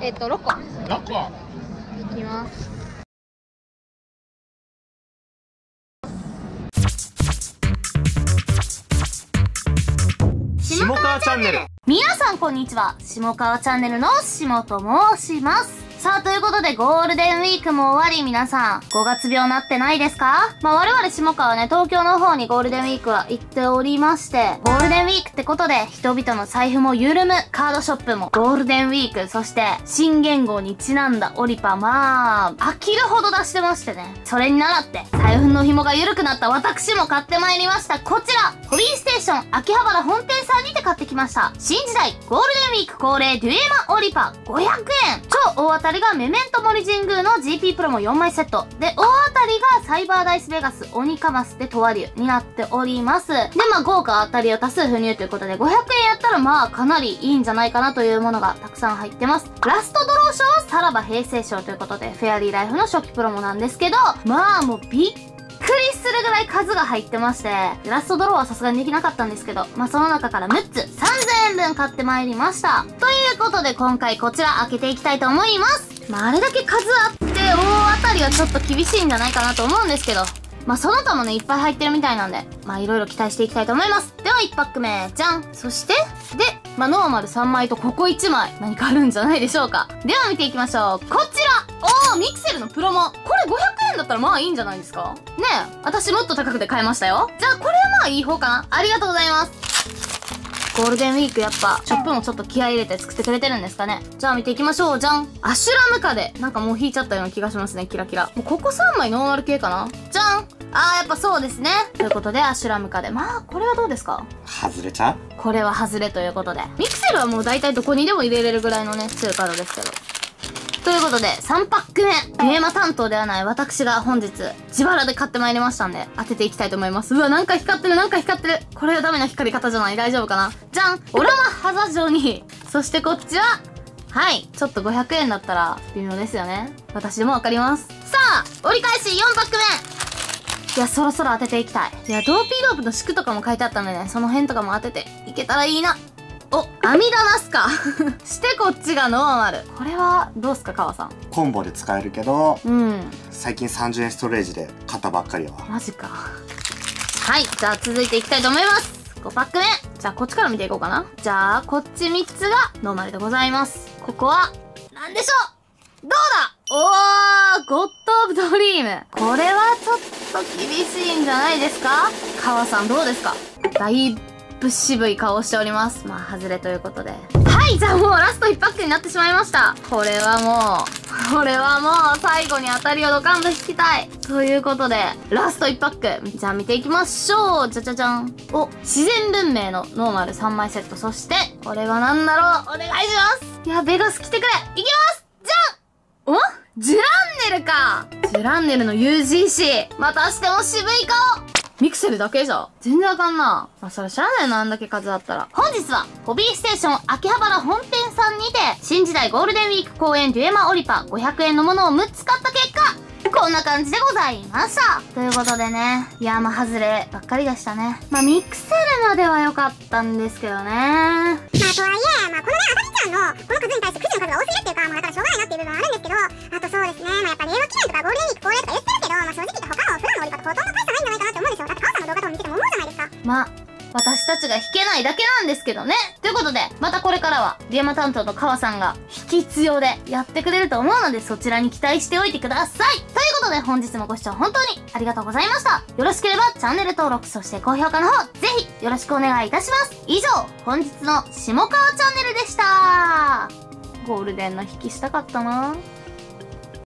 えっと6個6個いきます下川チャンネル皆さんこんにちは。下川チャンネルの下と申します。さあ、ということで、ゴールデンウィークも終わり、皆さん、5月病なってないですか？まあ、我々下川はね、東京の方にゴールデンウィークは行っておりまして、ゴールデンウィークってことで、人々の財布も緩む、カードショップも、ゴールデンウィーク、そして、新元号にちなんだオリパ、まあ、飽きるほど出してましてね。それに倣って、財布の紐が緩くなった私も買ってまいりました。こちら、ホビーステーション秋葉原本店さんにて買ってきました。新時代、ゴールデンウィーク恒例デュエマオリパ500円。超大当たりがメメント森神宮の GP プロも4枚セット。で、大当たりがサイバーダイスベガスオニカマスでトワリュウになっております。で、まあ豪華当たりを多数不入ということで500円やったらまあかなりいいんじゃないかなというものがたくさん入ってます。ラストドロー賞はさらば平成賞ということで、フェアリーライフの初期プロモなんですけど、まあもうびっくりするぐらい数が入ってまして、ラストドローはさすがにできなかったんですけど、まあ、その中から6つ、3000円分買ってまいりました。ということで、今回こちら開けていきたいと思います。まあ、あれだけ数あって、大当たりはちょっと厳しいんじゃないかなと思うんですけど、まあ、その他もね、いっぱい入ってるみたいなんで、まあ、いろいろ期待していきたいと思います。では、1パック目、じゃんそして、で、まあ、ノーマル3枚とここ1枚、何かあるんじゃないでしょうか。では、見ていきましょう。こちらミクセルのプロモ。これ500円だったらまあいいんじゃないですか？ねえ、私もっと高くて買いましたよ。じゃあ、これはまあいい方かな。ありがとうございます。ゴールデンウィークやっぱ、ショップもちょっと気合い入れて作ってくれてるんですかね。じゃあ見ていきましょう。じゃん。アシュラムカデ、なんかもう引いちゃったような気がしますね。キラキラ。もうここ3枚ノーマル系かなじゃん。あー、やっぱそうですね。ということで、アシュラムカデ。まあ、これはどうですか？外れちゃう？これは外れということで。ミクセルはもう大体どこにでも入れれるぐらいのね、強いカードですけど。ということで、3パック目。デュエマ担当ではない私が本日、自腹で買ってまいりましたんで、当てていきたいと思います。うわ、なんか光ってる、なんか光ってる。これはダメな光り方じゃない大丈夫かな？じゃんオラマハザジョに。そしてこっちは、はい。ちょっと500円だったら、微妙ですよね。私でもわかります。さあ、折り返し4パック目いや、そろそろ当てていきたい。いや、ドーピードープの宿とかも書いてあったのでね、その辺とかも当てていけたらいいな。お、アミダナスか。してこっちがノーマル。これは、どうすか、川さん。コンボで使えるけどうん。最近30円ストレージで買ったばっかりやわマジか。はい、じゃあ続いていきたいと思います。5パック目。じゃあこっちから見ていこうかな。じゃあ、こっち3つがノーマルでございます。ここは、なんでしょうどうだおーゴッド・オブ・ドリーム。これはちょっと厳しいんじゃないですか川さんどうですかだいぶ渋い顔をしております。まあ、外れということで。はい、じゃあもうラスト1パックになってしまいました。これはもう、これはもう最後に当たりをドカンと引きたい。ということで、ラスト1パック。じゃあ見ていきましょう。じゃじゃじゃん。お、自然文明のノーマル3枚セット。そして、これは何だろうお願いしますいや、ベガス来てくれいきますじゃんお？ジュランネルかジュランネルの UGC。またしても渋い顔ミクセルだけじゃ全然あかんな。まあ、それ知らないな、あんだけ数あったら。本日は、ホビーステーション秋葉原本店さんにて、新時代ゴールデンウィーク公演デュエマオリパ500円のものを6つ買った結果、こんな感じでございました。ということでね、いや、まあ、外ればっかりでしたね。まあ、ミクセルまでは良かったんですけどね。まあとはいえ、まあこのね、あたりちゃんのこの数に対してくじの数が多すぎるっていうか、もうまあ、私たちが弾けないだけなんですけどね。ということで、またこれからは、ディアマ担当の川さんが、引き強でやってくれると思うので、そちらに期待しておいてください。ということで、本日もご視聴本当にありがとうございました。よろしければ、チャンネル登録、そして高評価の方、ぜひ、よろしくお願いいたします。以上、本日の下川チャンネルでした。ゴールデンの引きしたかったな